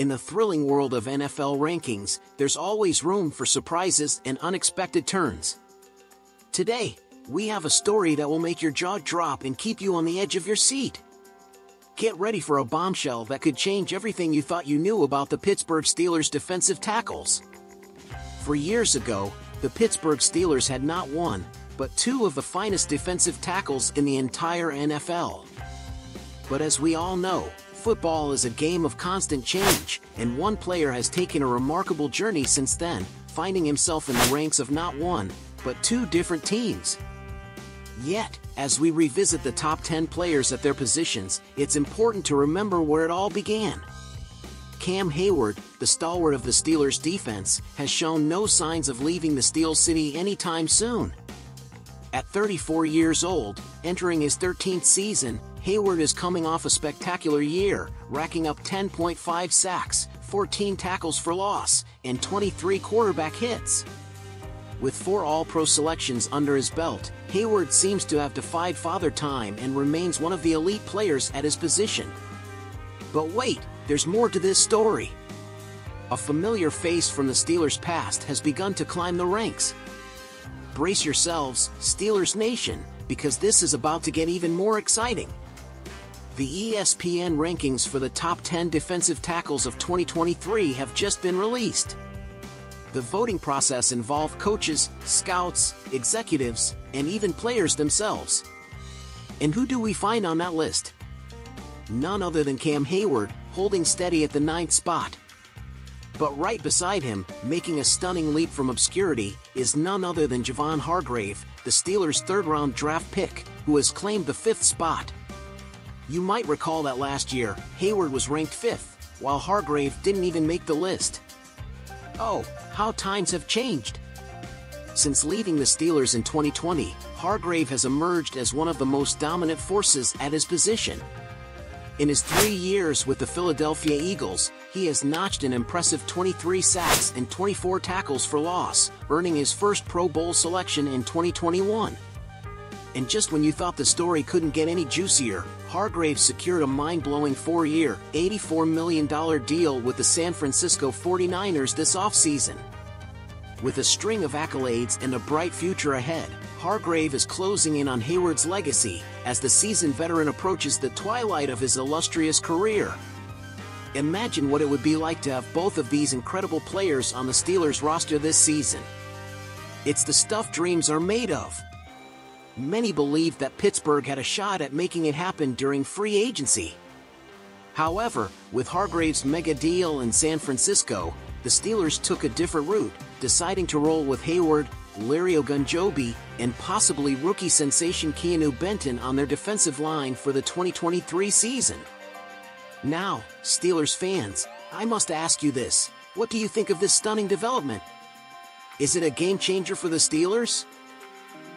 In the thrilling world of NFL rankings, there's always room for surprises and unexpected turns. Today, we have a story that will make your jaw drop and keep you on the edge of your seat. Get ready for a bombshell that could change everything you thought you knew about the Pittsburgh Steelers defensive tackles. For years ago, the Pittsburgh Steelers had not one, but two of the finest defensive tackles in the entire NFL. But as we all know, Football is a game of constant change, and one player has taken a remarkable journey since then, finding himself in the ranks of not one, but two different teams. Yet, as we revisit the top 10 players at their positions, it's important to remember where it all began. Cam Heyward, the stalwart of the Steelers' defense, has shown no signs of leaving the Steel City anytime soon. At 34 years old, entering his 13th season, Heyward is coming off a spectacular year, racking up 10.5 sacks, 14 tackles for loss, and 23 quarterback hits. With four All-Pro selections under his belt, Heyward seems to have defied father time and remains one of the elite players at his position. But wait, there's more to this story. A familiar face from the Steelers' past has begun to climb the ranks. Brace yourselves, Steelers Nation, because this is about to get even more exciting. The ESPN rankings for the top 10 defensive tackles of 2023 have just been released. The voting process involved coaches, scouts, executives, and even players themselves. And who do we find on that list? None other than Cam Heyward, holding steady at the ninth spot. But right beside him, making a stunning leap from obscurity, is none other than Javon Hargrave, the Steelers' third-round draft pick, who has claimed the fifth spot. You might recall that last year, Heyward was ranked 5th, while Hargrave didn't even make the list. Oh, how times have changed. Since leaving the Steelers in 2020, Hargrave has emerged as one of the most dominant forces at his position. In his three years with the Philadelphia Eagles, he has notched an impressive 23 sacks and 24 tackles for loss, earning his first Pro Bowl selection in 2021. And just when you thought the story couldn't get any juicier, Hargrave secured a mind-blowing four-year, $84 million deal with the San Francisco 49ers this offseason. With a string of accolades and a bright future ahead, Hargrave is closing in on Heyward's legacy as the seasoned veteran approaches the twilight of his illustrious career. Imagine what it would be like to have both of these incredible players on the Steelers roster this season. It's the stuff dreams are made of. Many believed that Pittsburgh had a shot at making it happen during free agency. However, with Hargrave's mega deal in San Francisco, the Steelers took a different route, deciding to roll with Heyward, Larry Ogunjobi, and possibly rookie sensation Keanu Benton on their defensive line for the 2023 season. Now, Steelers fans, I must ask you this. What do you think of this stunning development? Is it a game changer for the Steelers?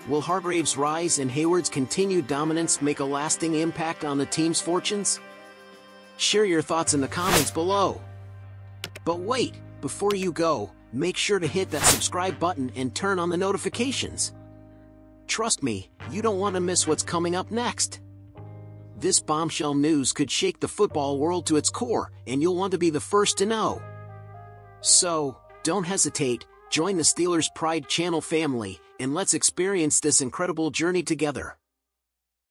Will Hargrave's rise and Heyward's continued dominance make a lasting impact on the team's fortunes? Share your thoughts in the comments below. But wait, before you go, make sure to hit that subscribe button and turn on the notifications. Trust me, you don't want to miss what's coming up next. This bombshell news could shake the football world to its core, and you'll want to be the first to know. So, don't hesitate, join the Steelers Pride channel family, and let's experience this incredible journey together.